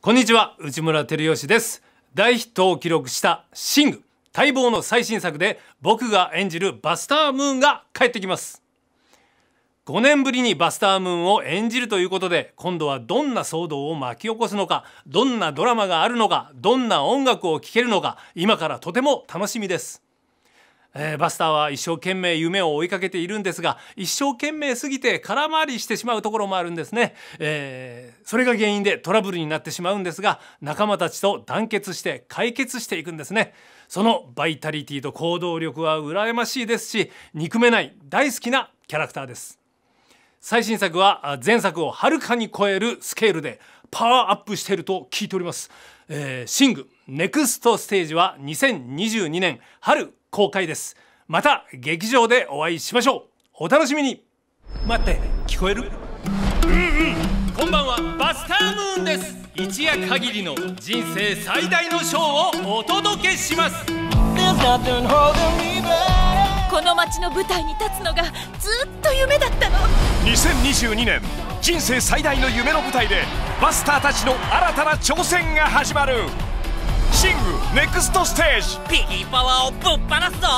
こんにちは内村照義です。大ヒットを記録したシング待望の最新作で僕が演じるバスタームーンが帰ってきます。5年ぶりにバスタームーンを演じるということで今度はどんな騒動を巻き起こすのかどんなドラマがあるのかどんな音楽を聴けるのか今からとても楽しみです。えー、バスターは一生懸命夢を追いかけているんですが一生懸命すぎて空回りしてしまうところもあるんですね、えー、それが原因でトラブルになってしまうんですが仲間たちと団結して解決していくんですね。そのバイタリティと行動力は羨ましいですし憎めない大好きなキャラクターです。最新作は前作をはるかに超えるスケールでパワーアップしていると聞いております、えー、シングネクストステージは2022年春公開です。また劇場でお会いしましょう。お楽しみに。待って聞こえる？うんうん。こんばんは。バスタームーンです。一夜限りの人生最大のショーをお届けします。この街の舞台に立つのがずっと夢だったの。2022年人生最大の夢の舞台でバスターたちの新たな挑戦が始まるネクストステージピギーパワーをぶっ放すぞ